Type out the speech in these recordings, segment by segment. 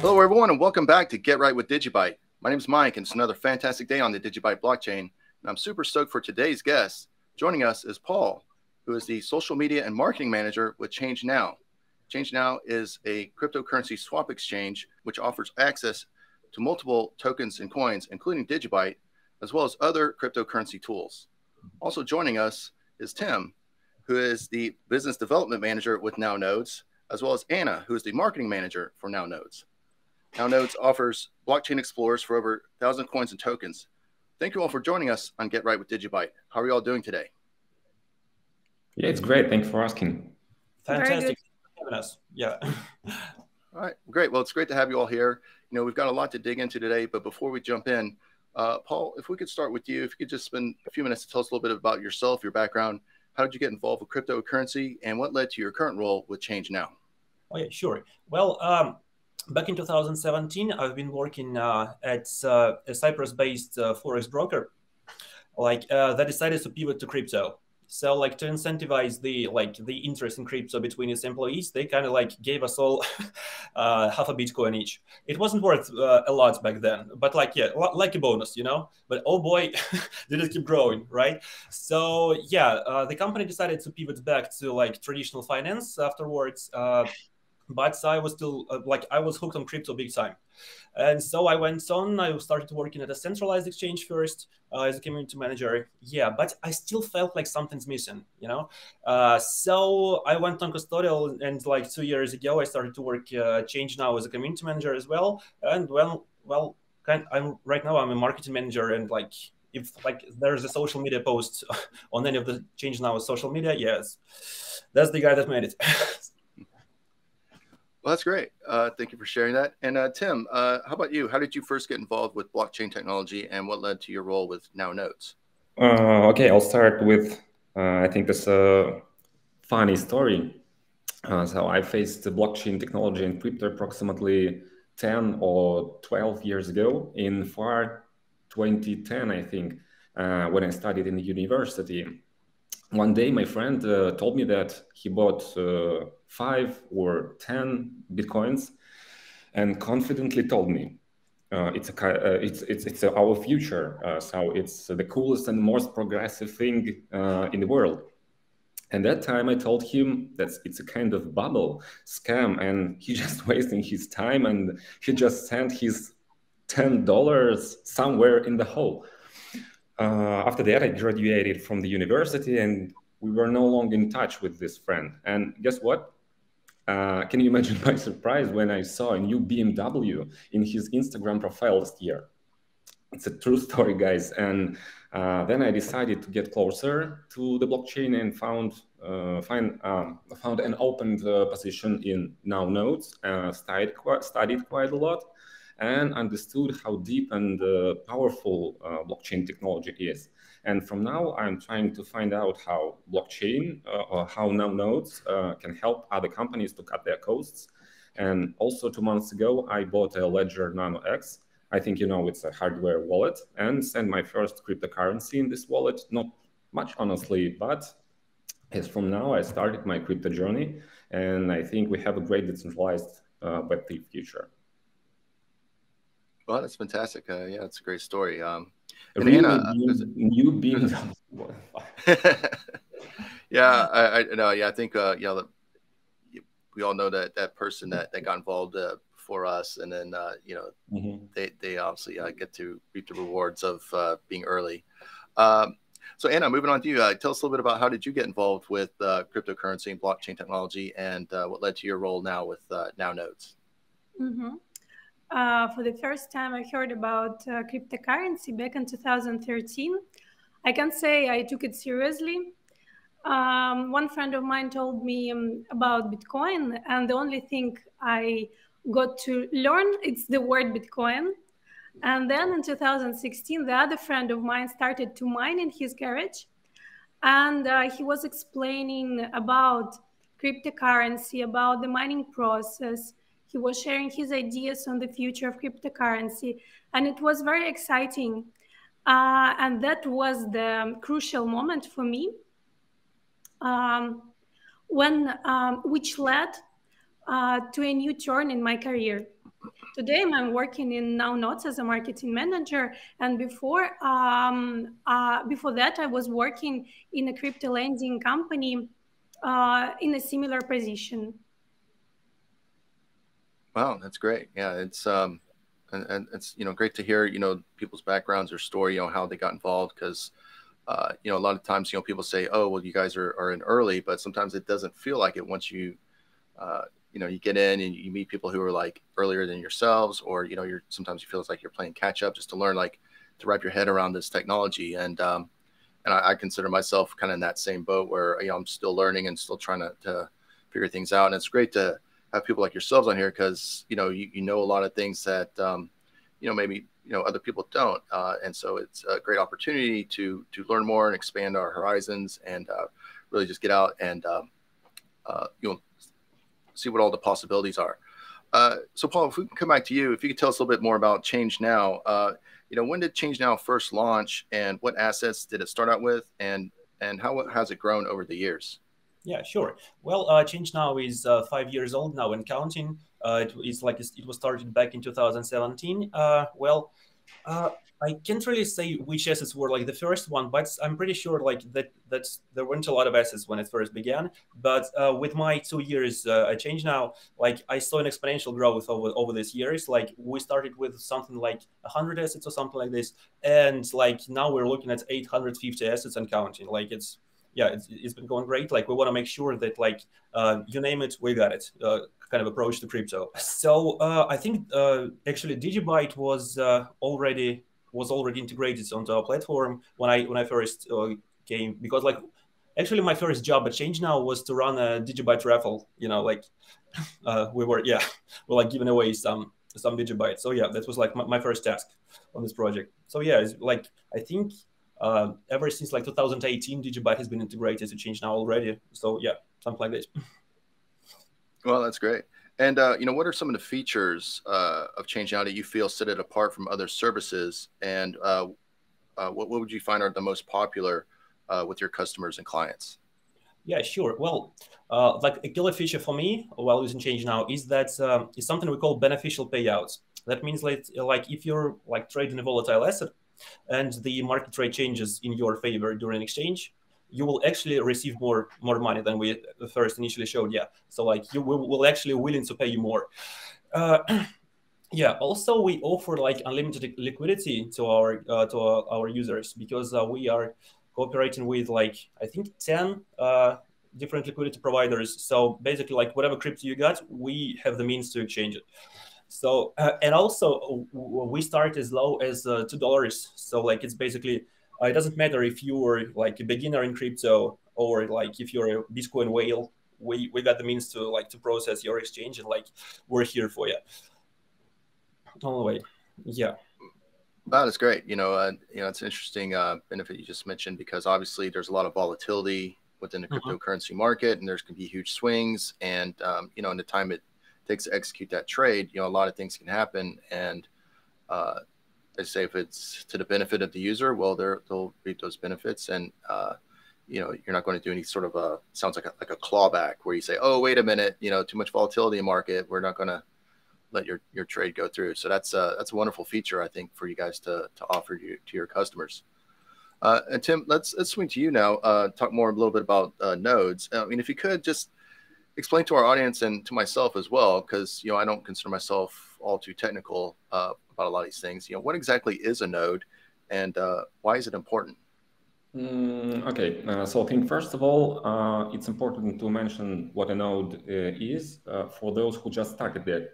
Hello, everyone, and welcome back to Get Right with Digibyte. My name is Mike, and it's another fantastic day on the Digibyte blockchain. And I'm super stoked for today's guest. Joining us is Paul, who is the social media and marketing manager with Change Now. Change Now is a cryptocurrency swap exchange which offers access to multiple tokens and coins, including Digibyte, as well as other cryptocurrency tools. Also joining us is Tim, who is the business development manager with Now Nodes, as well as Anna, who is the marketing manager for Now Nodes. Now Nodes offers blockchain explorers for over 1,000 coins and tokens. Thank you all for joining us on Get Right with Digibyte. How are you all doing today? Yeah, it's great. Thanks for asking. Fantastic having us. Yeah. all right, great. Well, it's great to have you all here. You know, we've got a lot to dig into today, but before we jump in, uh, Paul, if we could start with you, if you could just spend a few minutes to tell us a little bit about yourself, your background, how did you get involved with cryptocurrency, and what led to your current role with Change Now? Oh yeah, sure. Well, um, back in 2017, I've been working uh, at uh, a Cyprus-based uh, forex broker, like uh, that decided to pivot to crypto. So, like to incentivize the like the interest in crypto between its employees, they kind of like gave us all uh, half a Bitcoin each. It wasn't worth uh, a lot back then, but like yeah, like a bonus, you know. But oh boy, did it keep growing, right? So yeah, the company decided to pivot back to like traditional finance afterwards but I was still uh, like I was hooked on crypto big time, and so I went on. I started working at a centralized exchange first uh, as a community manager. Yeah, but I still felt like something's missing, you know. Uh, so I went on custodial, and like two years ago, I started to work uh, change now as a community manager as well. And well, well, kind I'm right now I'm a marketing manager, and like if like there's a social media post on any of the change now social media, yes, that's the guy that made it. Well, that's great. Uh, thank you for sharing that. And uh, Tim, uh, how about you? How did you first get involved with blockchain technology, and what led to your role with Now Nodes? Uh, okay, I'll start with uh, I think this a funny story. Uh, so I faced the blockchain technology and crypto approximately 10 or 12 years ago in far 2010, I think, when I studied in the university one day my friend uh, told me that he bought uh, five or ten bitcoins and confidently told me uh, it's a uh, it's it's it's our future uh, so it's the coolest and most progressive thing uh, in the world. And that time i told him that it's a kind of bubble scam and he just wasting his time and he just sent his $10 somewhere in the hole after that, I graduated from the university and we were no longer in touch with this friend. And guess what? Uh, can you imagine my surprise when I saw a new BMW in his Instagram profile last year? It's a true story, guys. And uh, then I decided to get closer to the blockchain and found uh, find um, found an open uh, position in Now Nodes. Uh, studied studied quite a lot and understood how deep and uh, powerful uh, blockchain technology is. And from now, I'm trying to find out how blockchain uh, or how now nodes uh, can help other companies to cut their costs. And also, two months ago, I bought a Ledger Nano X. I think you know it's a hardware wallet and sent my first cryptocurrency in this wallet. Not much, honestly, but as from now, I started my crypto journey, and I think we have a great decentralized uh, Web3 future. Well, that's fantastic. Uh, yeah, it's a great story. Um, and really Anna, new, beings. yeah, I, I know. Yeah, I think uh, yeah, we all know that that person that, that got involved uh, before us, and then uh, you know mm-hmm. they they obviously uh, get to reap the rewards of uh, being early. Um, so Anna, moving on to you, uh, tell us a little bit about how did you get involved with uh, cryptocurrency and blockchain technology, and uh, what led to your role now with uh, Now Nodes. Mm-hmm uh, for the first time, I heard about uh, cryptocurrency back in 2013. I can say I took it seriously. Um, one friend of mine told me um, about Bitcoin, and the only thing I got to learn it's the word Bitcoin. And then in 2016, the other friend of mine started to mine in his garage, and uh, he was explaining about cryptocurrency, about the mining process, he was sharing his ideas on the future of cryptocurrency, and it was very exciting. Uh, and that was the crucial moment for me. Um, when um, which led uh, to a new turn in my career. Today, I'm working in Now Nodes as a marketing manager, and before um, uh, before that, I was working in a crypto lending company uh, in a similar position. Wow, that's great. Yeah, it's um, and, and it's you know great to hear you know people's backgrounds or story, you know how they got involved because. Uh, you know, a lot of times, you know, people say, "Oh, well, you guys are, are in early," but sometimes it doesn't feel like it once you, uh, you know, you get in and you meet people who are like earlier than yourselves, or you know, you're sometimes you feel it's like you're playing catch up just to learn, like, to wrap your head around this technology. And um, and I, I consider myself kind of in that same boat where you know I'm still learning and still trying to, to figure things out. And it's great to have people like yourselves on here because you know you, you know a lot of things that um, you know maybe you know other people don't uh, and so it's a great opportunity to to learn more and expand our horizons and uh, really just get out and um, uh, you know see what all the possibilities are. Uh, so paul if we can come back to you if you could tell us a little bit more about change now. Uh, you know when did change now first launch and what assets did it start out with and and how has it grown over the years yeah, sure. Well, uh, Change Now is uh, five years old now and counting. Uh, it is like it was started back in 2017. Uh, well, uh, I can't really say which assets were like the first one, but I'm pretty sure like that that there weren't a lot of assets when it first began. But uh, with my two years uh, Change Now, like I saw an exponential growth over over these years. Like we started with something like 100 assets or something like this, and like now we're looking at 850 assets and counting. Like it's yeah, it's, it's been going great. Like we want to make sure that like uh, you name it, we got it. Uh, kind of approach to crypto. So uh, I think uh, actually Digibyte was uh, already was already integrated onto our platform when I when I first uh, came because like actually my first job at Change Now was to run a Digibyte raffle. You know, like we were yeah we're like giving away some some Digibyte. So yeah, that was like my, my first task on this project. So yeah, it's like I think uh, ever since like 2018, Digibyte has been integrated to Change Now already. So yeah, something like this. Well, that's great. And uh, you know, what are some of the features uh, of Change Now that you feel set it apart from other services? And uh, uh, what, what would you find are the most popular uh, with your customers and clients? Yeah, sure. Well, like a killer feature for me while using Change Now is that um, is something we call beneficial payouts. That means like, like if you're like trading a volatile asset, and the market rate changes in your favor during exchange, you will actually receive more more money than we first initially showed. Yeah, so like you will, will actually willing to pay you more. Uh, yeah. Also, we offer like unlimited liquidity to our uh, to our, users because uh, we are cooperating with like I think ten uh, different liquidity providers. So basically, like whatever crypto you got, we have the means to exchange it. So uh, and also we start as low as uh, two dollars. So like it's basically uh, it doesn't matter if you were like a beginner in crypto or like if you're a Bitcoin whale. We we got the means to like to process your exchange and like we're here for you. All the way, yeah. That is great. You know, uh, you know, it's an interesting uh, benefit you just mentioned because obviously there's a lot of volatility within the mm-hmm. cryptocurrency market, and there's can be huge swings. And um, you know, in the time it takes to execute that trade, you know, a lot of things can happen. And uh, they say if it's to the benefit of the user, well, there they'll reap those benefits. And, uh, you know, you're not going to do any sort of a, sounds like a, like a clawback where you say, oh, wait a minute, you know, too much volatility in market. We're not going to let your, your trade go through. So that's a, that's a wonderful feature, I think, for you guys to, to offer you to your customers. Uh, and Tim, let's let's swing to you now. Uh, talk more a little bit about uh, nodes. I mean, if you could just explain to our audience and to myself as well, because you know I don't consider myself all too technical uh, about a lot of these things. You know, what exactly is a node, and uh, why is it important? Mm, okay, uh, so I think first of all, uh, it's important to mention what a node uh, is uh, for those who just started their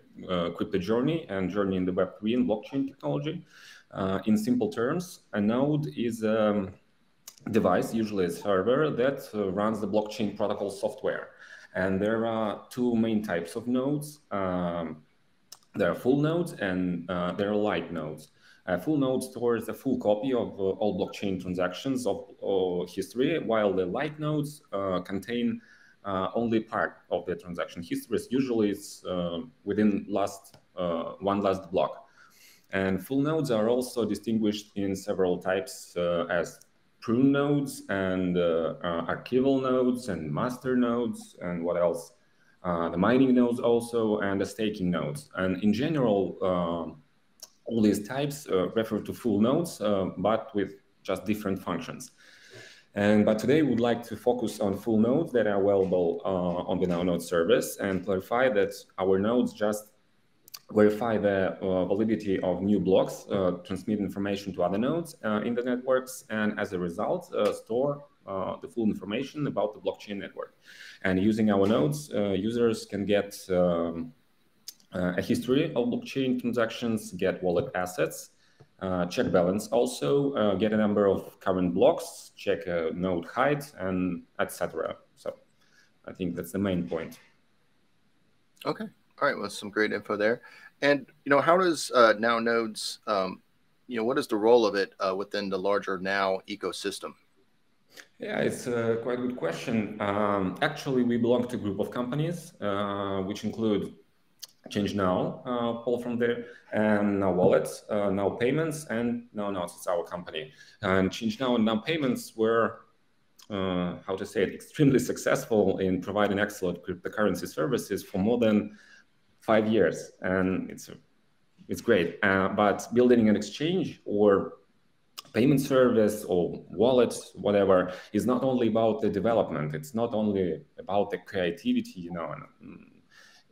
crypto journey and journey in the Web3 and blockchain technology. in simple terms, a node is a device, usually a server, that runs the blockchain protocol software. And there are two main types of nodes. Um, there are full nodes and uh, there are light nodes. A full node stores a full copy of uh, all blockchain transactions of, history, while the light nodes uh, contain uh, only part of the transaction history. Usually it's uh, within last uh, one last block. And full nodes are also distinguished in several types as prune nodes and uh, uh, archival nodes and master nodes and what else? Uh, the mining nodes also and the staking nodes. And in general, um, all these types refer to full nodes, but with just different functions. And but today we would like to focus on full nodes that are available uh, on the Now Node service and clarify that our nodes just verify the uh, validity of new blocks, uh, transmit information to other nodes uh, in the networks, and as a result, uh, store uh, the full information about the blockchain network. And using our nodes, uh, users can get um, a history of blockchain transactions, get wallet assets, check balance also, get a number of current blocks, check node height, and etc. So I think that's the main point. Okay. All right, well, some great info there. And you know, how does uh, Now Nodes, um, you know, what is the role of it uh, within the larger Now ecosystem? Yeah, it's a quite good question. Um, actually, we belong to a group of companies uh, which include Change Now, uh, Paul from there, and Now Wallets, uh, Now Payments, and Now Nodes. It's our company. And Change Now and Now Payments were uh, how to say it, extremely successful in providing excellent cryptocurrency services for more than five years, and it's it's great. Uh, but building an exchange or payment service or wallets, whatever, is not only about the development. It's not only about the creativity, you know, and,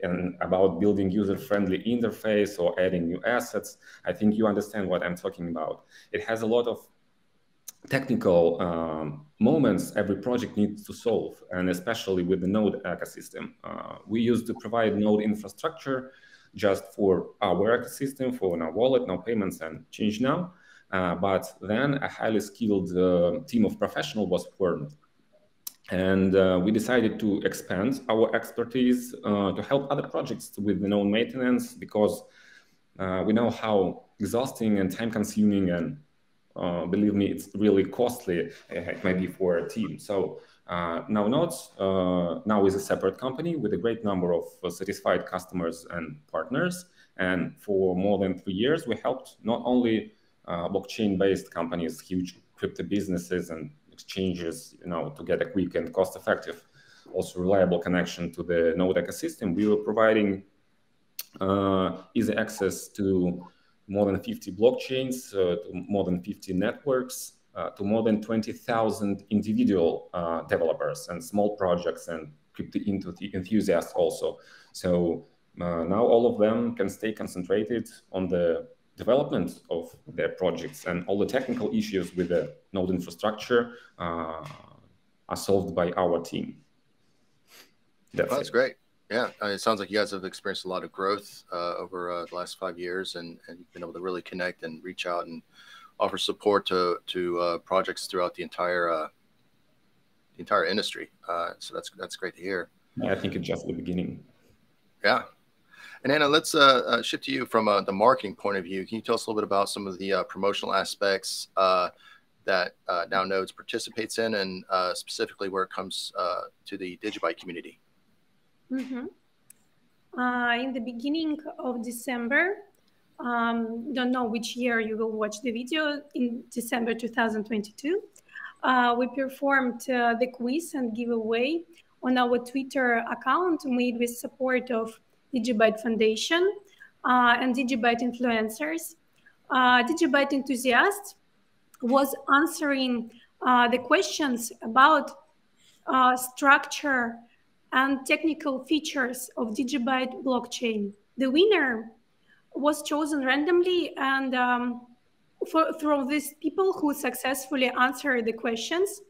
and about building user-friendly interface or adding new assets. I think you understand what I'm talking about. It has a lot of technical um, moments every project needs to solve, and especially with the node ecosystem. Uh, we used to provide node infrastructure just for our ecosystem, for our wallet, now payments, and change now. Uh, but then a highly skilled uh, team of professionals was formed. And uh, we decided to expand our expertise uh, to help other projects with the node maintenance because uh, we know how exhausting and time consuming and uh, believe me, it's really costly, uh, maybe for a team. So uh, now Nodes uh, now is a separate company with a great number of uh, satisfied customers and partners. And for more than three years, we helped not only uh, blockchain-based companies, huge crypto businesses and exchanges, you know, to get a quick and cost-effective, also reliable connection to the node ecosystem. We were providing easy access to more than 50 blockchains, uh, more than 50 networks, uh, to more than 20,000 individual uh, developers and small projects and crypto enthusiasts also. So now all of them can stay concentrated on the development of their projects and all the technical issues with the node infrastructure uh, are solved by our team. That's, That's great. Yeah, it sounds like you guys have experienced a lot of growth uh, over uh, the last five years, and, and you've been able to really connect and reach out and offer support to to uh, projects throughout the entire uh, the entire industry. Uh, so that's that's great to hear. Yeah, I think it's just the beginning. Yeah, and Anna, let's uh, shift to you from the marketing point of view. Can you tell us a little bit about some of the promotional aspects that Now Nodes participates in, and specifically where it comes to the Digibyte community? Mm-hmm. Uh, in the beginning of December, um, don't know which year you will watch the video, in December 2022, uh, we performed uh, the quiz and giveaway on our Twitter account made with support of Digibyte Foundation uh, and Digibyte influencers. Uh, Digibyte enthusiast was answering uh, the questions about structure and technical features of Digibyte blockchain. The winner was chosen randomly and um, for, from these people who successfully answered the questions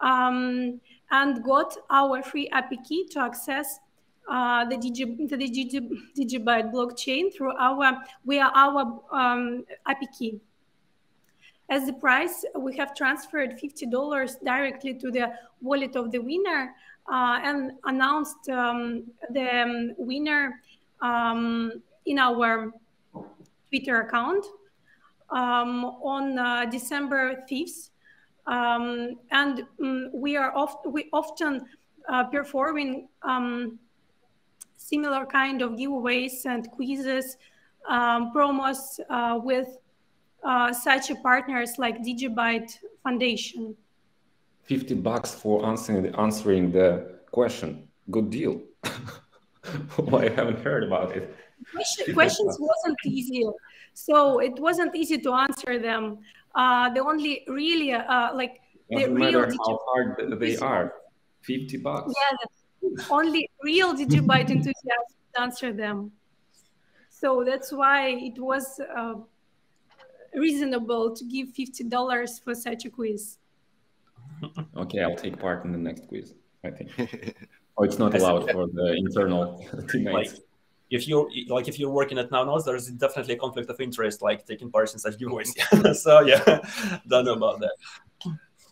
um, and got our free API key to access uh, the, Digi, the Digi, Digibyte blockchain through our via our um, API key. As the prize, we have transferred $50 directly to the wallet of the winner and announced um, the um, winner um, in our Twitter account um, on uh, December 5th. Um, and um, we are we often uh, performing similar kind of giveaways and quizzes, promos uh, with uh, such partners like Digibyte Foundation. 50 bucks for answering, answering the question. Good deal. well, I haven't heard about it. Question, questions wasn't easy. So it wasn't easy to answer them. Uh, the only really uh, like Doesn't the matter real how hard they are. 50 bucks. yeah, only real Digibyte enthusiasts answer them. So that's why it was uh, reasonable to give fifty dollars for such a quiz. Okay, I'll take part in the next quiz, I think. oh, it's not allowed for the internal teammates. Like, if you're like if you're working at NowNodes, there's definitely a conflict of interest, like taking part in such giveaways. so yeah, don't know about that.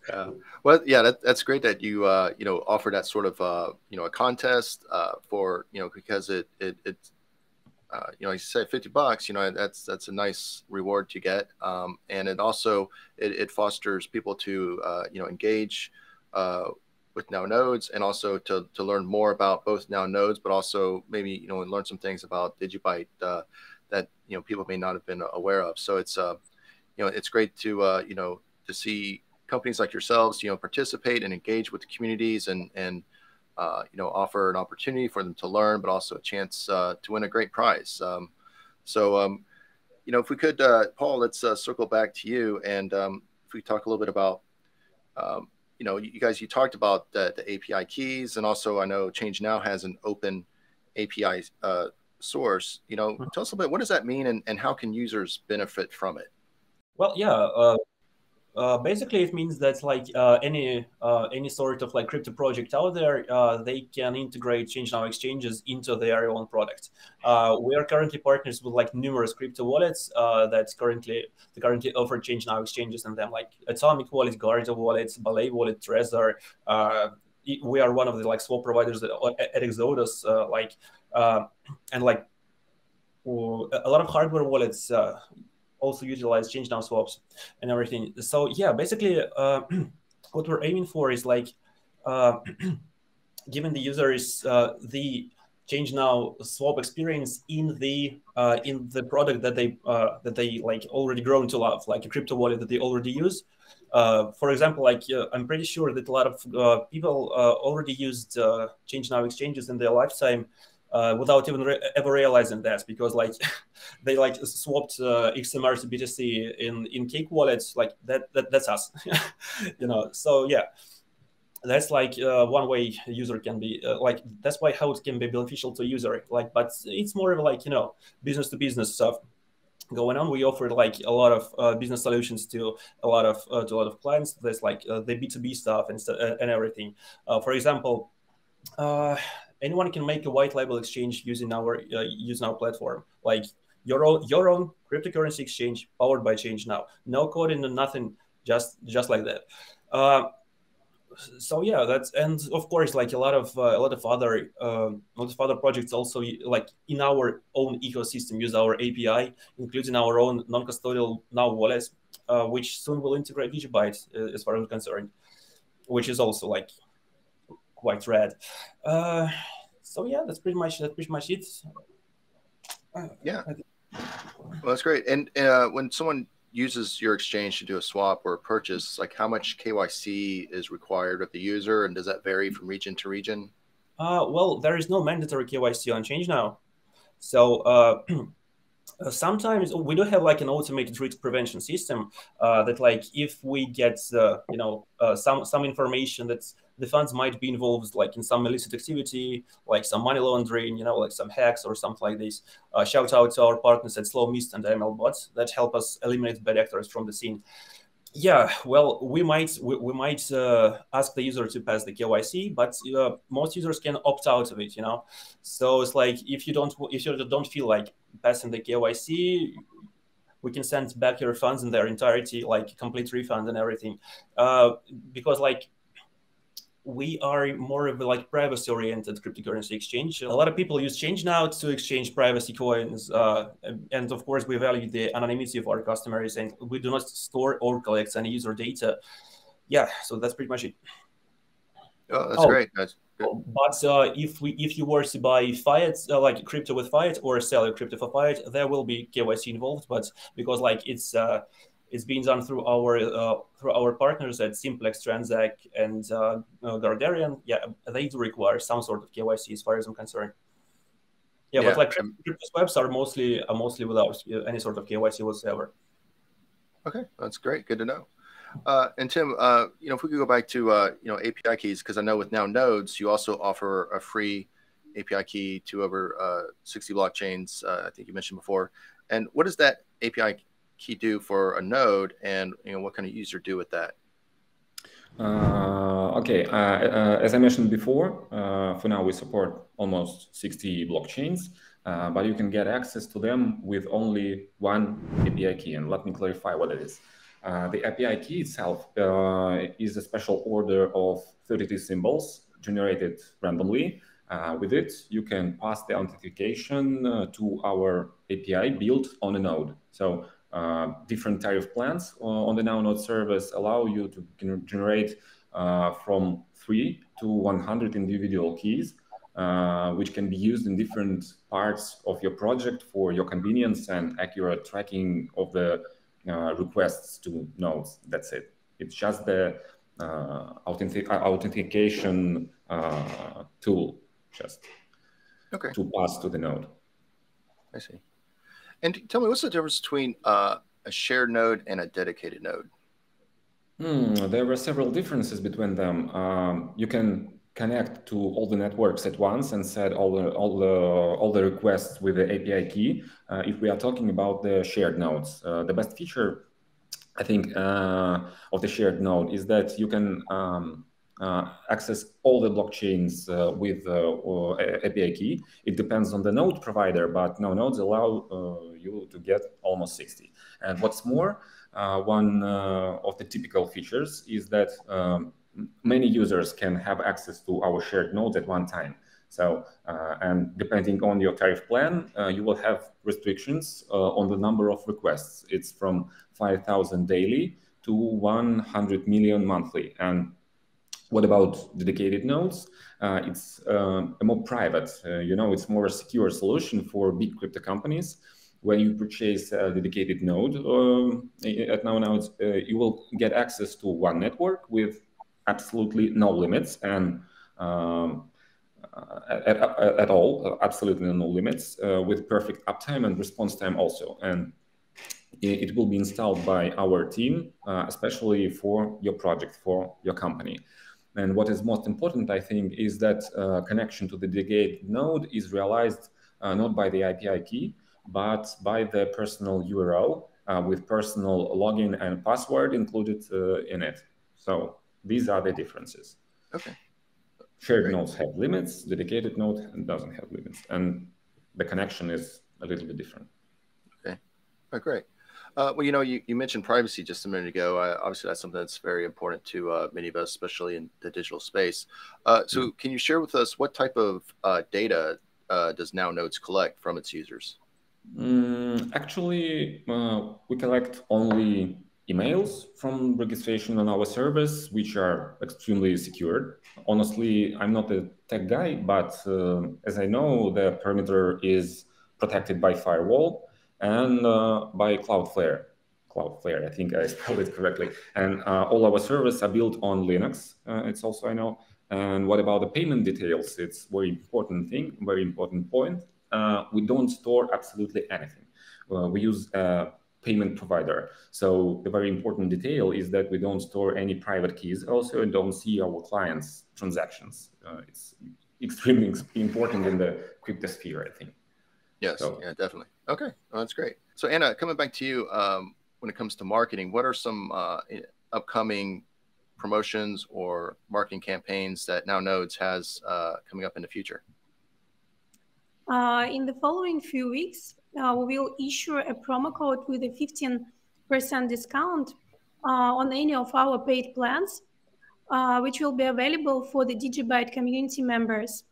Yeah. Well, yeah, that, that's great that you uh, you know offer that sort of uh, you know a contest uh, for you know because it it it uh, you know you said fifty bucks you know that's that's a nice reward to get um, and it also it, it fosters people to uh, you know engage uh, with NowNodes and also to to learn more about both now nodes, but also maybe you know and learn some things about Digibyte uh, that you know people may not have been aware of. So it's uh, you know it's great to uh, you know to see companies like yourselves, you know, participate and engage with the communities and and uh, you know offer an opportunity for them to learn, but also a chance uh, to win a great prize. Um, so, um, you know, if we could, uh, Paul, let's uh, circle back to you, and um, if we talk a little bit about, um, you know, you guys, you talked about the, the, API keys, and also I know Change Now has an open API uh, source. You know, mm-hmm. tell us a little bit what does that mean, and, and how can users benefit from it? Well, yeah, uh, basically, it means that like uh, any uh, any sort of like crypto project out there, uh, they can integrate Change Now exchanges into their own product. Uh, we are currently partners with like numerous crypto wallets that currently they currently offer Change Now exchanges and them, like Atomic Wallet, Guarda Wallet, Ballet Wallet, Trezor. we are one of the like swap providers at, at Exodus, like and like a lot of hardware wallets also utilize change now swaps and everything. So yeah, basically uh, what we're aiming for is like uh, giving the users uh, the change now swap experience in the uh, in the product that they uh, that they like already grown to love, like a crypto wallet that they already use. Uh, for example, like I'm pretty sure that a lot of people already used change now exchanges in their lifetime uh, without even re- ever realizing that because like they like swapped uh, XMR to BTC in in Cake wallets like that, that that's us you know? So yeah. That's like uh, one way user can be uh, like that's why how it can be beneficial to user like but it's more of like you know business to business stuff going on. We offer like a lot of uh, business solutions to a lot of uh, to a lot of clients. There's like uh, the b2b stuff and, and everything. Uh, for example anyone can make a white label exchange using our uh, using our platform. Like your own your own cryptocurrency exchange powered by change now no coding and nothing just just like that. Uh, so yeah that's and of course like a lot of uh, a lot of other uh, a lot of other projects also like in our own ecosystem use our api including our own non-custodial now wallets uh, which soon will integrate digibyte uh, as far as i'm concerned which is also like quite rad. Uh, so yeah, that's pretty much that's pretty much it. Uh, yeah, well, that's great. And uh, when someone uses your exchange to do a swap or a purchase, like how much KYC is required of the user, and does that vary from region to region? Uh, well, there is no mandatory KYC on Change now. So uh, sometimes we do have like an automated risk prevention system uh, that like if we get uh, you know uh, some some information that the funds might be involved like in some illicit activity like some money laundering you know like some hacks or something like this uh, shout out to our partners at SlowMist and ml bots that help us eliminate bad actors from the scene yeah, well, we might we, we might uh, ask the user to pass the KYC, but uh, most users can opt out of it. You know, so it's like if you don't if you don't feel like passing the KYC, we can send back your funds in their entirety, like complete refund and everything, uh, because like we are more of a like privacy oriented cryptocurrency exchange. A lot of people use Change now to exchange privacy coins. Uh, and of course, we value the anonymity of our customers and we do not store or collect any user data. Yeah, so that's pretty much it. Oh, that's oh, great, guys. But uh, if we if you were to buy fiat uh, like crypto with fiat or sell your crypto for fiat, there will be KYC involved. But because like it's uh, it's being done through our uh, through our partners at Simplex, Transact, and uh, Guardarian, yeah, they do require some sort of KYC as far as I'm concerned. Yeah, yeah. but like crypto swaps are mostly are mostly without any sort of KYC whatsoever. Okay, that's great. Good to know. Uh, and Tim, uh, you know, if we could go back to uh, you know API keys, because I know with now nodes, you also offer a free API key to over uh, 60 blockchains. Uh, I think you mentioned before. And what does that API key do for a node, and you know what kind of user do with that? Uh, okay, as I mentioned before, for now we support almost 60 blockchains. but you can get access to them with only one API key. And let me clarify what it is. Uh, the API key itself uh, is a special order of 32 symbols generated randomly. Uh, with it, you can pass the authentication uh, to our API built on a node. So uh, different tariff plans on the Now Node service allow you to generate from 3 to 100 individual keys, which can be used in different parts of your project for your convenience and accurate tracking of the uh, requests to nodes. That's it. It's just the uh, authentic authentication uh, tool, just okay. to pass to the node. I see. And tell me, what's the difference between uh, a shared node and a dedicated node? Hmm, there are several differences between them. Um, you can connect to all the networks at once and set all the all the all the requests with the API key. Uh, if we are talking about the shared nodes, uh, the best feature, I think, uh, of the shared node is that you can um, uh, access all the blockchains uh, with uh, API key. It depends on the node provider, but Now Nodes allow you to get almost 60. And what's more, one of the typical features is that um, many users can have access to our shared nodes at one time. So, uh, and depending on your tariff plan, uh, you will have restrictions uh, on the number of requests. It's from 5,000 daily to 100 million monthly. And what about dedicated nodes? Uh, it's uh, a more private, uh, you know, it's more a secure solution for big crypto companies. When you purchase a dedicated node um, at Now Nodes, you will get access to one network with absolutely no limits and um, at, at, at, all, absolutely no limits, uh, with perfect uptime and response time also. And it, it will be installed by our team, uh, especially for your project, for your company. And what is most important, I think, is that uh, connection to the dedicated node is realized uh, not by the API key, but by the personal URL uh, with personal login and password included uh, in it. So these are the differences. Okay. Shared great. nodes have limits, dedicated node and doesn't have limits, and the connection is a little bit different. Okay. Oh, great. Uh, well, you know, you, you mentioned privacy just a minute ago. Uh, obviously, that's something that's very important to uh, many of us, especially in the digital space. Uh, so, mm-hmm. can you share with us what type of uh, data uh, does Now Nodes collect from its users? Mm, actually, we collect only emails from registration on our service, which are extremely secured. Honestly, I'm not a tech guy, but uh, as I know, the perimeter is protected by firewall and uh, by Cloudflare. Cloudflare, I think I spelled it correctly. And uh, all our services are built on Linux. Uh, it's also I know. And what about the payment details? It's very important thing, very important point. Uh, we don't store absolutely anything. Uh, we use payment provider. So the very important detail is that we don't store any private keys also and don't see our clients' transactions. Uh, it's extremely important in the cryptosphere, I think. Yes, so. yeah, definitely. Okay, well, that's great. So Anna, coming back to you, um, when it comes to marketing, what are some uh, upcoming promotions or marketing campaigns that Now Nodes has uh, coming up in the future? Uh, in the following few weeks, uh, we will issue a promo code with a 15% discount uh, on any of our paid plans, uh, which will be available for the DigiByte community members.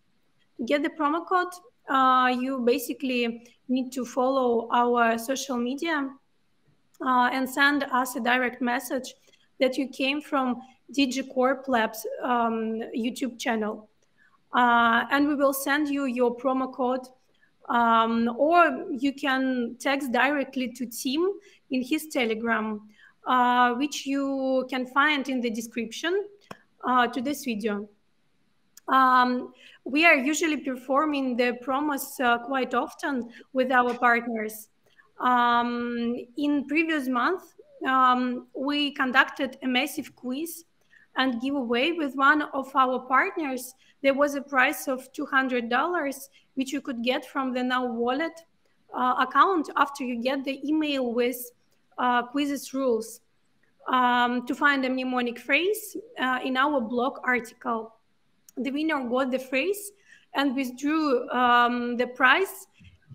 To get the promo code, uh, you basically need to follow our social media uh, and send us a direct message that you came from DigiCorp Labs um, YouTube channel. uh, and we will send you your promo code. Um, or you can text directly to Tim in his Telegram, uh, which you can find in the description uh, to this video. Um, we are usually performing the promos uh, quite often with our partners. Um, in previous month, um, we conducted a massive quiz and giveaway with one of our partners. There was a price of $200, which you could get from the Now Wallet uh, account after you get the email with uh, quizzes rules. Um, to find a mnemonic phrase uh, in our blog article, the winner got the phrase and withdrew um, the prize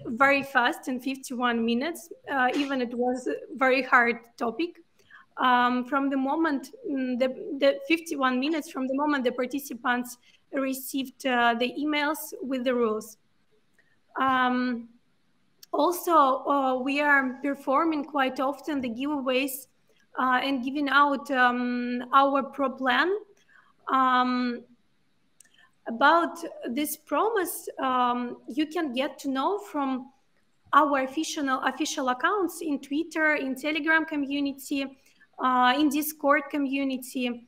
very fast in 51 minutes, uh, even it was a very hard topic. Um, from the moment, mm, the, the 51 minutes from the moment the participants received uh, the emails with the rules. Um, also, uh, we are performing quite often the giveaways uh, and giving out um, our pro plan. Um, about this promise, um, you can get to know from our official official accounts in Twitter, in Telegram community, uh, in Discord community.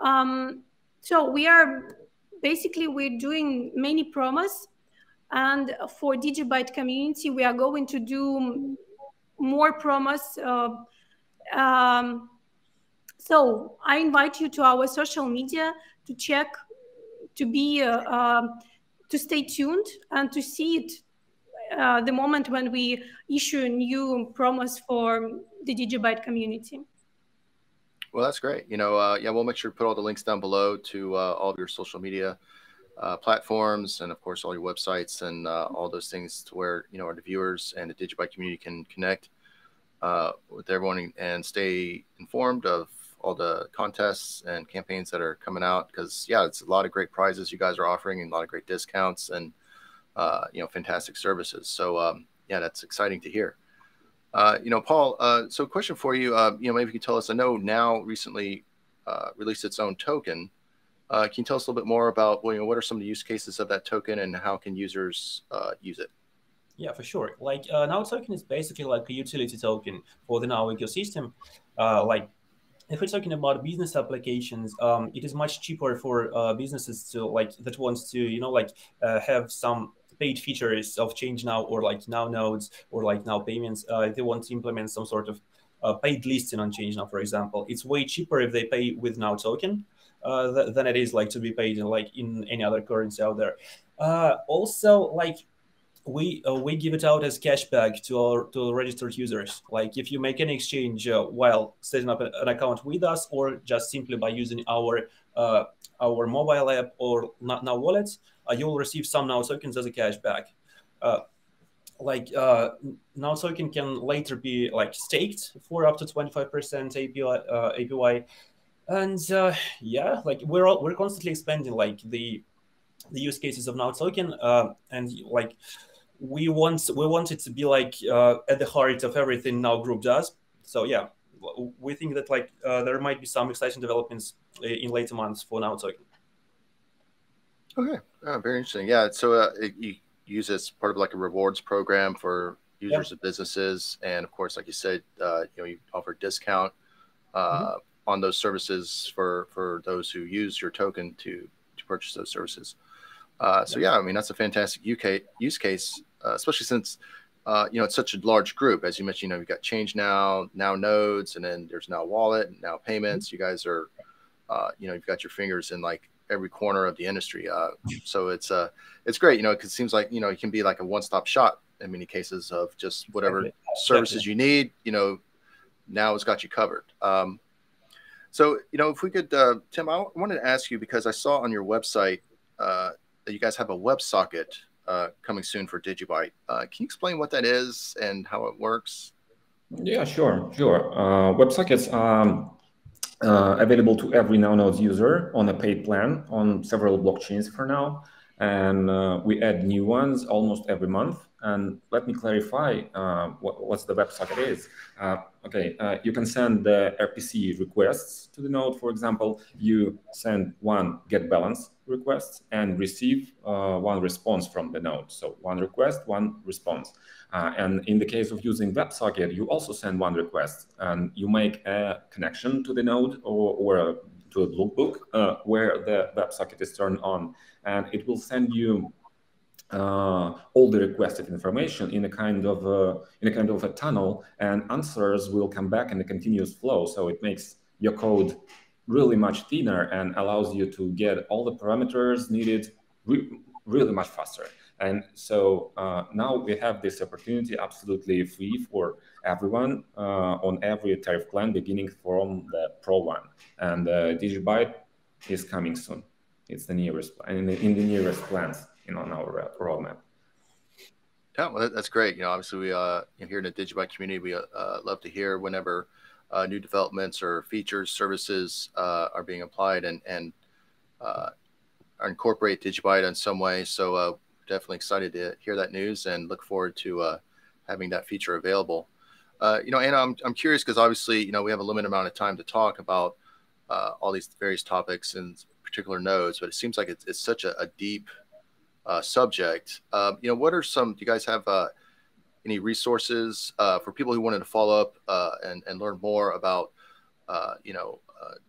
Um, so we are basically we're doing many promise, and for Digibyte community, we are going to do more promise. Uh, um, so I invite you to our social media to check to be uh, um, to stay tuned and to see it uh, the moment when we issue new promos for the Digibyte community. Well, that's great. You know, uh, yeah, we'll make sure to put all the links down below to uh, all of your social media uh, platforms and, of course, all your websites and uh, all those things to where, you know, our viewers and the Digibyte community can connect with everyone and stay informed of all the contests and campaigns that are coming out. Because yeah it's a lot of great prizes you guys are offering and a lot of great discounts and uh, you know fantastic services. So um, yeah that's exciting to hear. Uh, you know paul uh, so question for you uh, you know maybe you can tell us i know now recently uh, released its own token uh, can you tell us a little bit more about well, you know what are some of the use cases of that token and how can users use it yeah, for sure. Like uh, now token is basically like a utility token for the now ecosystem. Uh, like if we're talking about business applications, um, it is much cheaper for uh, businesses to like that wants to you know like uh, have some paid features of change now or like now nodes or like now payments. Uh, if they want to implement some sort of uh, paid listing on change now, for example, it's way cheaper if they pay with now token. Uh, th- than it is like to be paid in like in any other currency out there. Uh, also, like we uh, we give it out as cashback to our to registered users. Like if you make any exchange uh, while setting up an account with us, or just simply by using our uh, our mobile app or now wallet, uh, you will receive some now tokens as a cashback. Uh, like uh, now token can later be like staked for up to 25% APY, APY. And yeah, like we're all, we're constantly expanding like the the use cases of now token and like we want we want it to be like uh, at the heart of everything now group does. So yeah, we think that like uh, there might be some exciting developments in later months for now token. Okay, oh, very interesting. Yeah, so uh, it, you use as part of like a rewards program for users yeah. of businesses, and of course, like you said, uh, you know, you offer discount uh, mm-hmm. On those services for for those who use your token to to purchase those services. Uh, so yeah. yeah, I mean that's a fantastic UK use case uh, especially since uh, you know it's such a large group. As you mentioned, you know you've got Change now, now Nodes, and then there's now Wallet, and now Payments. You guys are, uh, you know, you've got your fingers in like every corner of the industry. Uh, so it's uh, it's great, you know, because it seems like you know it can be like a one-stop shop in many cases of just whatever services you need. You know, now it's got you covered. Um, so you know, if we could, uh, Tim, I wanted to ask you because I saw on your website uh, that you guys have a WebSocket uh, coming soon for Digibyte. Uh, can you explain what that is and how it works? Yeah, sure, sure. Uh, WebSockets are um, uh, available to every NowNodes user on a paid plan on several blockchains for now. And we add new ones almost every month. And let me clarify uh, what what's the WebSocket is. Uh, okay, uh, you can send the RPC requests to the node. For example, you send one get balance request and receive uh, one response from the node. So one request, one response. Uh, and in the case of using WebSocket, you also send one request and you make a connection to the node or, or to a Blockbook uh, where the WebSocket is turned on. And it will send you uh, all the requested information in a kind of a, in a kind of a tunnel, and answers will come back in a continuous flow. So it makes your code really much thinner and allows you to get all the parameters needed re really much faster. And so uh, now we have this opportunity absolutely free for everyone uh, on every tariff plan, beginning from the Pro one. And uh, Digibyte is coming soon. It's the nearest in the, in the nearest plans you know, on our roadmap. Yeah, well, that's great. You know, obviously, we uh, here in the Digibyte community, we uh, love to hear whenever uh, new developments or features, services uh, are being applied and and uh, incorporate Digibyte in some way. So, uh, definitely excited to hear that news and look forward to uh, having that feature available. Uh, you know, Anna, I'm I'm curious because obviously, you know, we have a limited amount of time to talk about all these various topics and particular nodes, but it seems like it's, it's such a, a deep uh, subject. Um, you know, what are some? Do you guys have uh, any resources uh, for people who wanted to follow up uh, and and learn more about uh, you know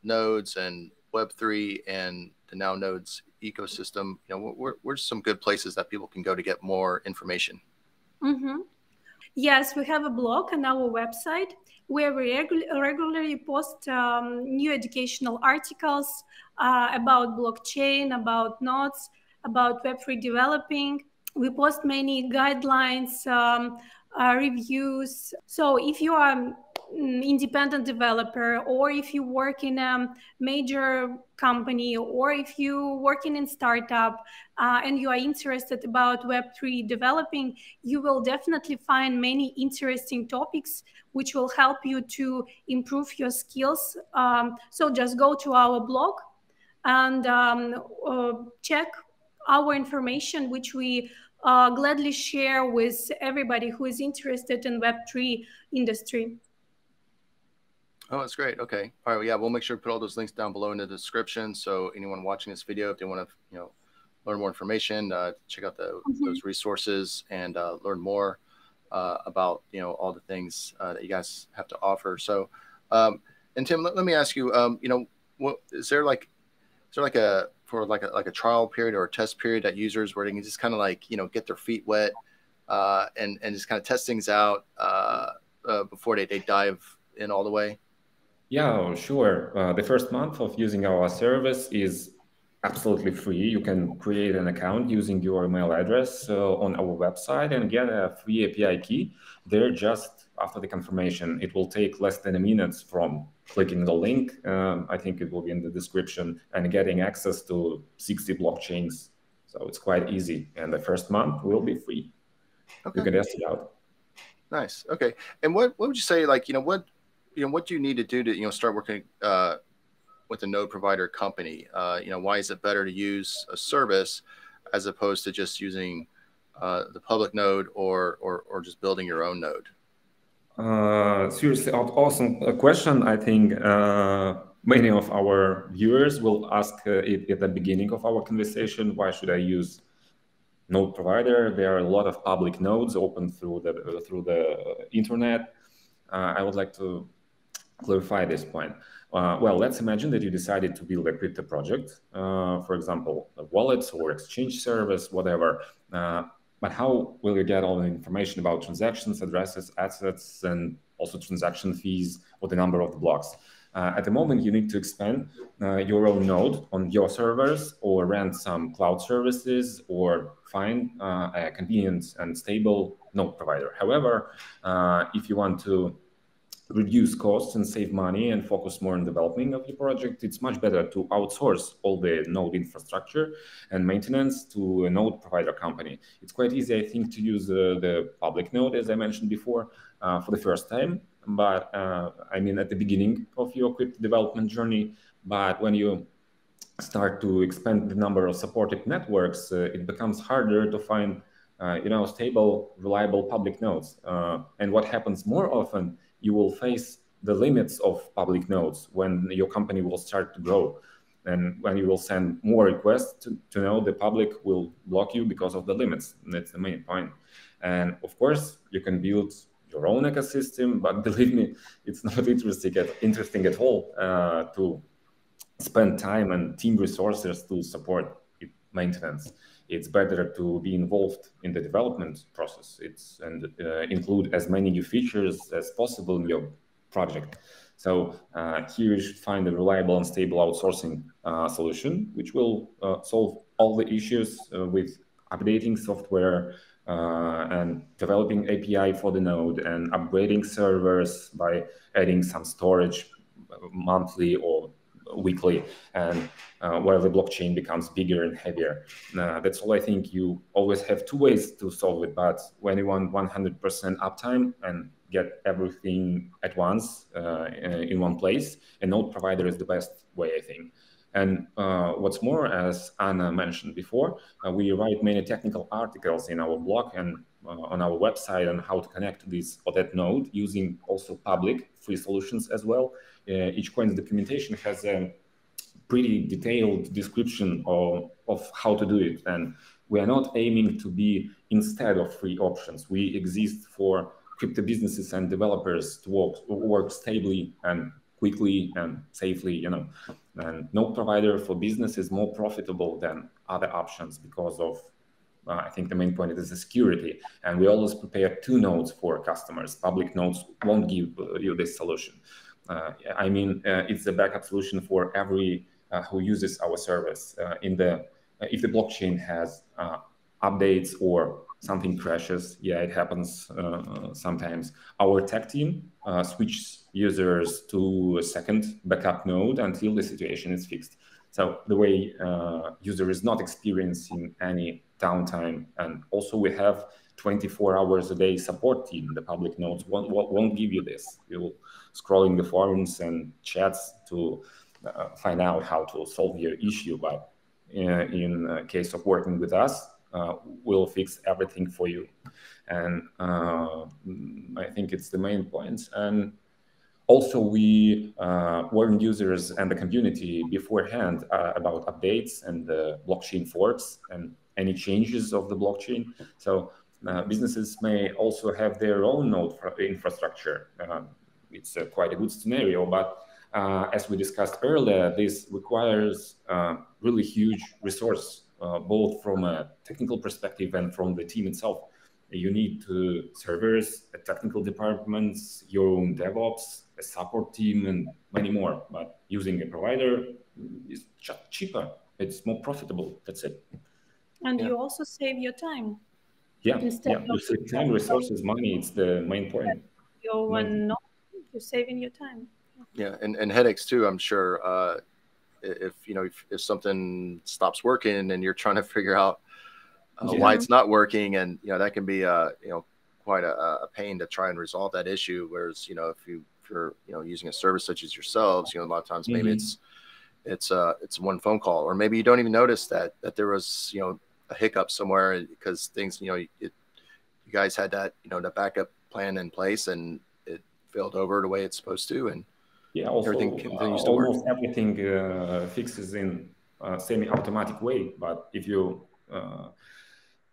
nodes and Web three and the now nodes ecosystem? You know, where, where's some good places that people can go to get more information? Mm-hmm. Yes, we have a blog on our website where we regu- regularly post um, new educational articles uh, about blockchain, about nodes, about Web3 developing. We post many guidelines, um, uh, reviews. So if you are an independent developer or if you work in a major company or if you working in startup uh, and you are interested about web3 developing you will definitely find many interesting topics which will help you to improve your skills um, so just go to our blog and um, uh, check our information, which we uh, gladly share with everybody who is interested in Web3 industry. Oh, that's great. Okay. All right. Yeah, we'll make sure to put all those links down below in the description. So anyone watching this video, if they want to, you know, learn more information, uh, check out the, mm-hmm. those resources and uh, learn more uh, about, you know, all the things uh, that you guys have to offer. So, um, and Tim, let, let me ask you, um, you know, what is there like, is there like a for like a like a trial period or a test period that users where they can just kind of like you know get their feet wet uh, and and just kind of test things out uh, uh, before they, they dive in all the way? Yeah, sure. Uh, the first month of using our service is absolutely free. You can create an account using your email address uh, on our website and get a free API key there just after the confirmation. It will take less than a minute from clicking the link. Um, I think it will be in the description and getting access to 60 blockchains. So it's quite easy. And the first month will be free. Okay. You can test it out. Nice. Okay. And what, what would you say, like, you know, what, you know, what do you need to do to, you know, start working uh, with a node provider company? Uh, you know, why is it better to use a service as opposed to just using uh, the public node or, or, or just building your own node? Uh, seriously, awesome question. I think uh, many of our viewers will ask uh, it at the beginning of our conversation, why should I use node provider? There are a lot of public nodes open through the, through the internet. Uh, I would like to clarify this point. Uh, well, let's imagine that you decided to build a crypto project, uh, for example, wallets or exchange service, whatever. Uh, but how will you get all the information about transactions, addresses, assets, and also transaction fees or the number of the blocks? Uh, at the moment, you need to expand uh, your own node on your servers or rent some cloud services or find uh, a convenient and stable node provider. However, if you want to reduce costs and save money and focus more on developing of your project, it's much better to outsource all the node infrastructure and maintenance to a node provider company. It's quite easy, I think, to use uh, the public node, as I mentioned before, uh, for the first time. But uh, I mean, at the beginning of your crypto development journey, but when you start to expand the number of supported networks, uh, it becomes harder to find, uh, you know, stable, reliable public nodes. Uh, and what happens more often you will face the limits of public nodes when your company will start to grow. And when you will send more requests to, to know, the public will block you because of the limits. And that's the main point. And of course, you can build your own ecosystem, but believe me, it's not interesting at, interesting at all uh, to spend time and team resources to support maintenance. It's better to be involved in the development process. It's and uh, include as many new features as possible in your project. So uh, here you should find a reliable and stable outsourcing uh, solution, which will uh, solve all the issues uh, with updating software, uh, and developing API for the node and upgrading servers by adding some storage monthly or weekly and uh, where the blockchain becomes bigger and heavier. Uh, that's all I think you always have two ways to solve it. But when you want 100% uptime and get everything at once uh, in one place, a node provider is the best way, I think. And uh, what's more, as Anna mentioned before, uh, we write many technical articles in our blog and on our website on how to connect to this or that node using also public free solutions as well. Uh, each coin's documentation has a pretty detailed description of, of how to do it. And we are not aiming to be instead of free options. We exist for crypto businesses and developers to work, work stably and quickly and safely, you know. And no provider for business is more profitable than other options because of, uh, I think the main point is the security. And we always prepare two nodes for customers. Public nodes won't give uh, you this solution. Uh, I mean, uh, it's a backup solution for every uh, who uses our service. Uh, in the if the blockchain has updates or something crashes. Yeah, it happens sometimes. Our tech team switches users to a second backup node until the situation is fixed. So the way user is not experiencing any downtime, and also we have 24 hours a day support team. The public nodes won't, won't give you this. You'll scrolling the forums and chats to uh, find out how to solve your issue. But in, uh, in case of working with us, uh, will fix everything for you. And uh, I think it's the main point. And also, we uh, warn users and the community beforehand uh, about updates and the blockchain forks and any changes of the blockchain. So uh, businesses may also have their own node infrastructure. Uh, it's quite a good scenario, but as we discussed earlier, this requires really huge resource uh, both from a technical perspective and from the team itself. You need servers, technical departments, your own DevOps, a support team, and many more. But using a provider is cheaper. It's more profitable. That's it. And yeah. you also save your time. Yeah, Instead yeah. You save time, resources, money. It's the main point. You're when not, you're saving your time. Yeah, and, and headaches too. I'm sure. Uh, if you know if, if something stops working and you're trying to figure out uh, yeah. why it's not working and you know that can be uh you know quite a, a pain to try and resolve that issue whereas you know if you if you're you know using a service such as yourselves you know a lot of times maybe mm-hmm. it's it's uh it's one phone call or maybe you don't even notice that that there was you know a hiccup somewhere because things you know it, you guys had that you know the backup plan in place and it failed over the way it's supposed to and yeah, also everything continues uh, to almost work. everything uh, fixes in a semi-automatic way. But if you uh,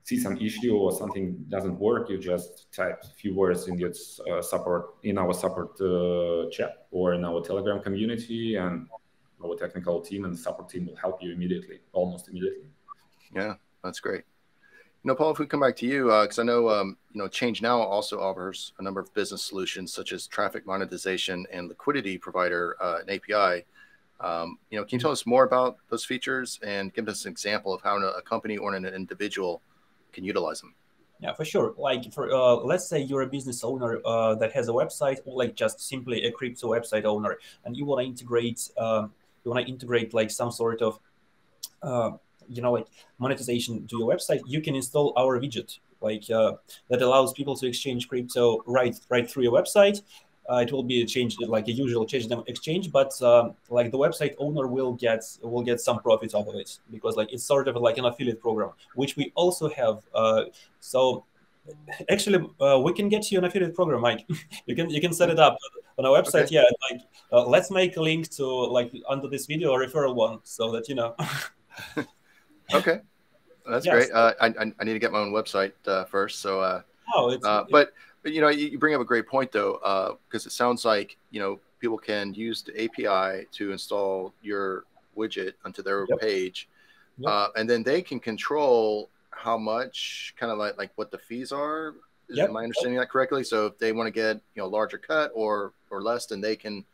see some issue or something doesn't work, you just type a few words in your uh, support in our support uh, chat or in our Telegram community, and our technical team and support team will help you immediately, almost immediately. Yeah, that's great. You know, Paul, if we come back to you, because uh, I know um, you know Change Now also offers a number of business solutions such as traffic monetization and liquidity provider, uh, an API. Um, you know, can you tell us more about those features and give us an example of how a company or an individual can utilize them? Yeah, for sure. Like, for uh, let's say you're a business owner uh, that has a website, or like just simply a crypto website owner, and you want to integrate, um, you want to integrate like some sort of uh, you know like monetization to your website you can install our widget like uh, that allows people to exchange crypto right right through your website uh, it will be a change like a usual Change Now exchange but uh, like the website owner will get will get some profits out of it because like it's sort of like an affiliate program which we also have uh, so actually, uh, we can get you an affiliate program, Mike. you can you can set it up on our website. Okay. Yeah, like uh, let's make a link to like under this video a referral one so that you know. okay, that's yes. great. Uh, I, I need to get my own website uh, first. So, uh, oh, it's, uh, but but you know you, you, bring up a great point though because it sounds like you know people can use the API to install your widget onto their yep. page, yep. and then they can control how much kind of like like what the fees are Yep. Am I understanding that correctly? So if they want to get you know larger cut or or less, then they can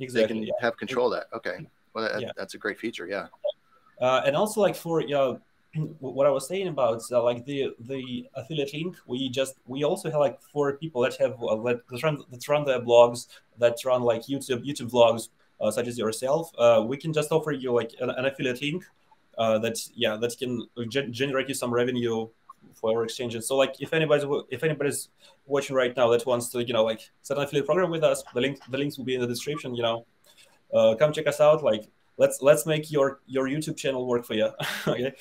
exactly, they can yeah. have control of that. Okay, well that, yeah. that's a great feature. Yeah. Uh, and also like for what I was saying about uh, like the the affiliate link, we just we also have like for people that have uh, that run that run their blogs that run like YouTube YouTube vlogs uh, such as yourself, uh, we can just offer you like an, an affiliate link uh, that yeah that can ge- generate you some revenue for our exchanges. So like if anybody's if anybody's watching right now that wants to you know like set an affiliate program with us, the link the links will be in the description. You know, uh, come check us out. Like let's let's make your your YouTube channel work for you. okay.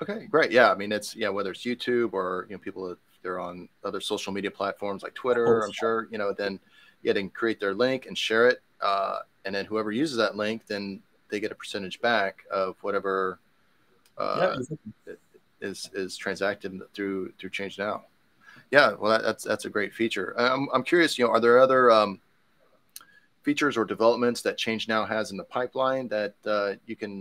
Okay, great. Yeah, I mean it's yeah whether it's YouTube or you know people they're on other social media platforms like Twitter. I'm sure you know then yeah, then create their link and share it, uh, and then whoever uses that link then they get a percentage back of whatever uh, yeah, is is transacted through through Change Now. Yeah, well, that, that's that's a great feature. I'm I'm curious. You know, are there other um, features or developments that Change Now has in the pipeline that uh, you can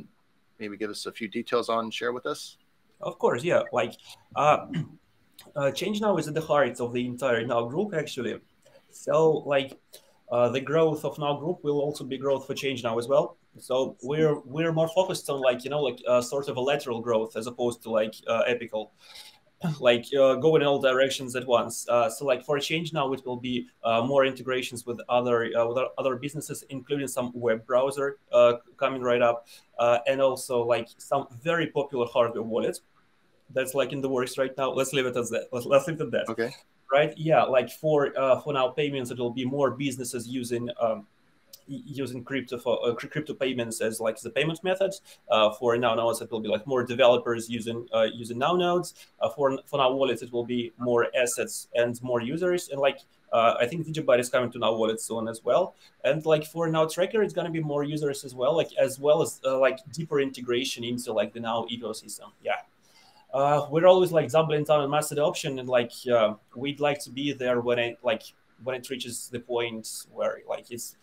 maybe give us a few details on and share with us? Of course, yeah. Like, uh, uh, Change Now is at the heart of the entire Now group, actually. So, like, uh, the growth of Now group will also be growth for Change Now as well. So we're we're more focused on like you know like uh, sort of a lateral growth as opposed to like uh, apical, like uh, going in all directions at once. Uh, so like for a change now, it will be uh, more integrations with other uh, with other businesses, including some web browser coming right up, and also like some very popular hardware wallets. That's like in the works right now. Let's leave it as that. Let's, let's leave it at that. Okay. Right. Yeah. Like for for now payments, it will be more businesses using. Um, using crypto for uh, crypto payments as like the payment method. Uh, for now nodes, it will be like more developers using uh, using now nodes. Uh, for for now wallets, it will be more assets and more users. And like uh, I think DigiByte is coming to now wallet soon as well. And like for now tracker, it's gonna be more users as well, like as well as uh, like deeper integration into like the now ecosystem. Yeah. We're always like doubling down on mass adoption and like we'd like to be there when it like when it reaches the point where like it's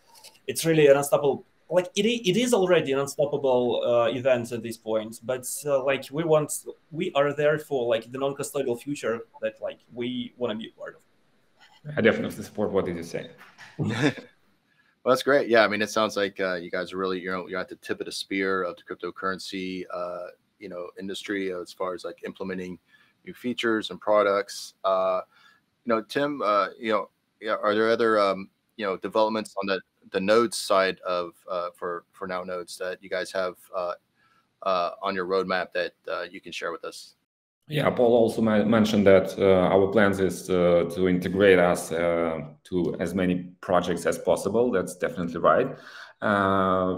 it's really an unstoppable. Like it, it is already an unstoppable uh, event at this point but uh, like we want we are there for like the non-custodial future that like we want to be a part of. I definitely support what did you say well that's great. Yeah i mean it sounds like uh, you guys are really you know you're at the tip of the spear of the cryptocurrency uh, you know industry as far as like implementing new features and products. Uh, you know tim uh, you know are there other um, you know developments on the the nodes side of uh, for for now nodes that you guys have uh, uh, on your roadmap that uh, you can share with us? Yeah paul also mentioned that uh, our plans is to integrate us to as many projects as possible. That's definitely right.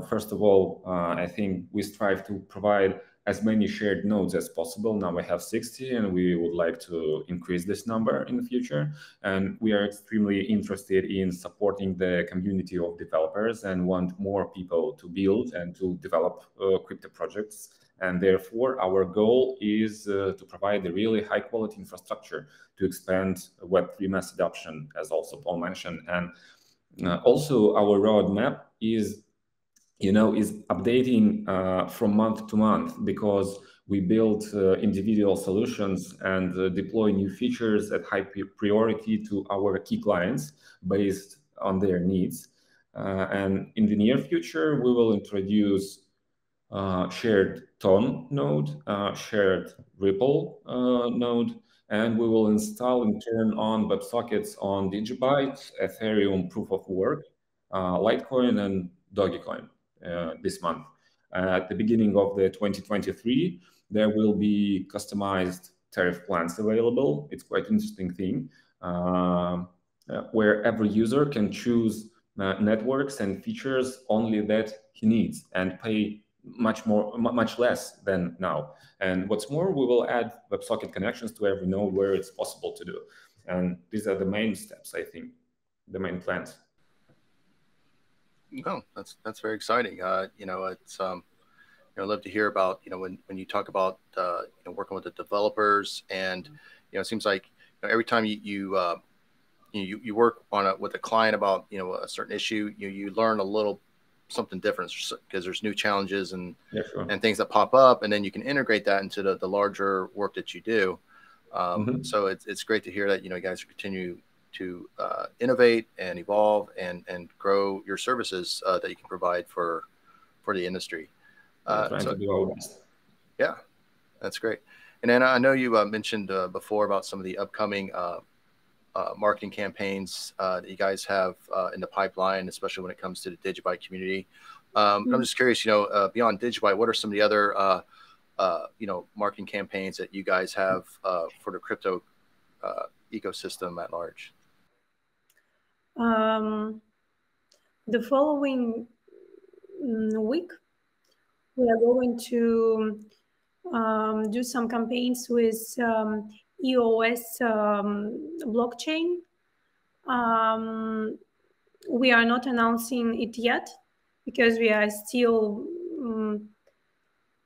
First of all i think we strive to provide as many shared nodes as possible. Now we have 60 and we would like to increase this number in the future. And we are extremely interested in supporting the community of developers and want more people to build and to develop uh, crypto projects. And therefore, our goal is uh, to provide a really high quality infrastructure to expand Web3 mass adoption, as also Paul mentioned. And uh, also, our roadmap is you know, is updating uh, from month to month because we build uh, individual solutions and uh, deploy new features at high priority to our key clients based on their needs. Uh, and in the near future, we will introduce uh, shared Ton node, uh, shared Ripple node, and we will install and turn on WebSockets on DigiByte, Ethereum Proof of Work, Litecoin, and Dogecoin. Uh, this month. at the beginning of the 2023, there will be customized tariff plans available. It's quite interesting thing um, uh, where every user can choose uh, networks and features only that he needs and pay much more, much less than now. And what's more, we will add WebSocket connections to every node where it's possible to do. And these are the main steps, I think, the main plans. No, that's that's very exciting. Uh, you know, it's um, you know, I'd love to hear about you know when when you talk about uh, you know working with the developers and you know it seems like you know, every time you you, uh, you you work on a with a client about you know a certain issue, you you learn a little something different because there's new challenges and yeah, sure. and things that pop up, and then you can integrate that into the, the larger work that you do. Um, mm-hmm. So it's it's great to hear that you know you guys continue to uh, innovate and evolve and and grow your services uh, that you can provide for for the industry. Uh, so, yeah, that's great. And then I know you uh, mentioned uh, before about some of the upcoming uh, marketing campaigns that you guys have in the pipeline, especially when it comes to the Digibyte community. Um, mm-hmm. I'm just curious, you know, beyond Digibyte, what are some of the other uh, you know marketing campaigns that you guys have uh, for the crypto uh, ecosystem at large? Um, the following mm, week, we are going to um, do some campaigns with um, EOS um, blockchain. Um, we are not announcing it yet because we are still um,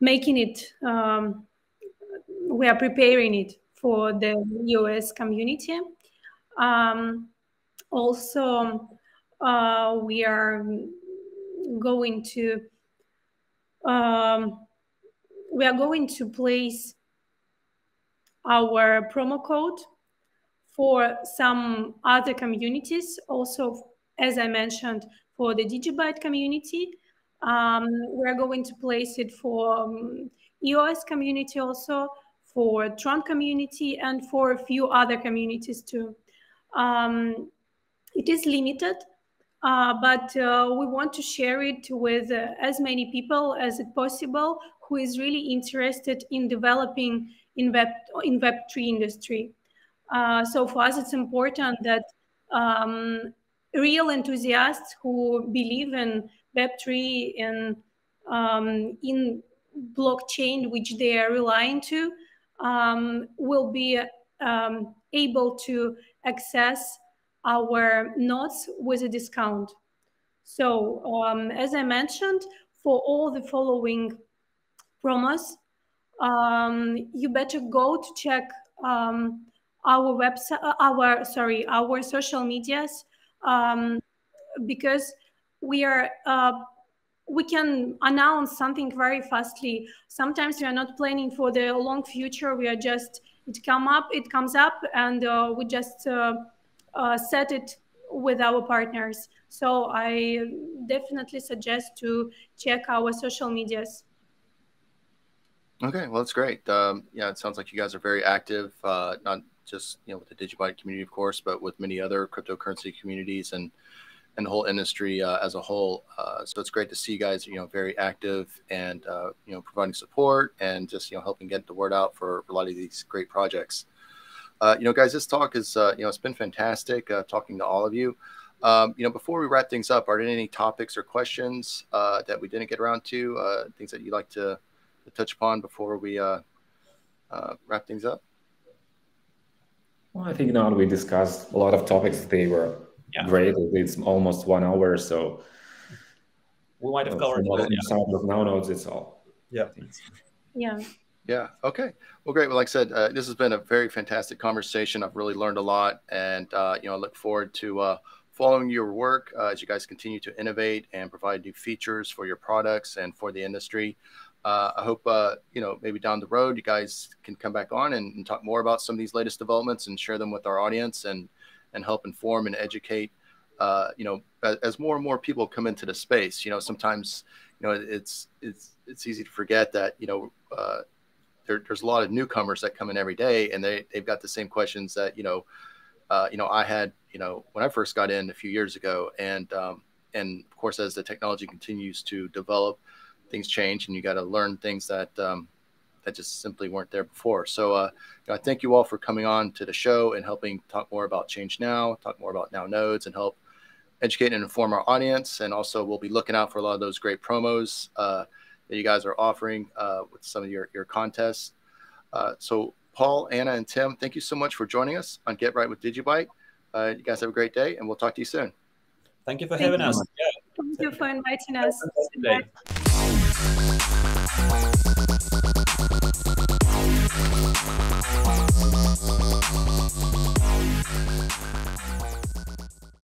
making it, um, we are preparing it for the EOS community. Um, also, uh, we are going to um, we are going to place our promo code for some other communities. Also, as I mentioned, for the Digibyte community, um, we're going to place it for um, EOS community also, for Tron community, and for a few other communities too. Um, it is limited, uh, but uh, we want to share it with uh, as many people as possible who is really interested in developing in web in Web3 industry. Uh, so for us, it's important that um, real enthusiasts who believe in Web3 and um, in blockchain, which they are relying to, um, will be um, able to access our nodes with a discount. So um, as I mentioned, for all the following promos, um, you better go to check um, our website, our sorry, our social medias, because we are uh, we can announce something very fastly. Sometimes we are not planning for the long future. We are just it come up, it comes up, and uh, we just uh, uh set it with our partners. So I definitely suggest to check our social medias. Okay, well, that's great. Um, yeah, it sounds like you guys are very active, uh, not just you know with the Digibyte community, of course, but with many other cryptocurrency communities and and the whole industry uh, as a whole. Uh, so it's great to see you guys, you know, very active and uh, you know providing support and just you know helping get the word out for a lot of these great projects. Uh, you know, guys, this talk is uh, you know it's been fantastic uh, talking to all of you. Um, you know, before we wrap things up, are there any topics or questions that we didn't get around to? things that you'd like to, to touch upon before we wrap things up? Well, I think now we discussed a lot of topics. They were yeah. great. It's almost one hour, so we might have covered some yeah. of now nodes. It's all. Yeah. Yeah. Yeah. Okay. Well, great. Well, like I said, uh, this has been a very fantastic conversation. I've really learned a lot, and uh, you know, I look forward to uh, following your work uh, as you guys continue to innovate and provide new features for your products and for the industry. Uh, I hope uh, you know maybe down the road you guys can come back on and, and talk more about some of these latest developments and share them with our audience and and help inform and educate. Uh, you know, as, as, more and more people come into the space, you know, sometimes you know it's it's it's easy to forget that you know uh, there, there's a lot of newcomers that come in every day, and they they've got the same questions that you know uh, you know I had you know when I first got in a few years ago, and um, and of course as the technology continues to develop, things change, and you got to learn things that um, that just simply weren't there before. So uh, you know, I thank you all for coming on to the show and helping talk more about Change Now, talk more about Now Nodes, and help educate and inform our audience. And also, we'll be looking out for a lot of those great promos. Uh, that you guys are offering uh, with some of your, your contests. Uh, so Paul, Anna, and Tim, thank you so much for joining us on Get Right with Digibyte. Uh, you guys have a great day, and we'll talk to you soon. Thank you for thank having you. us. Thank you for inviting us.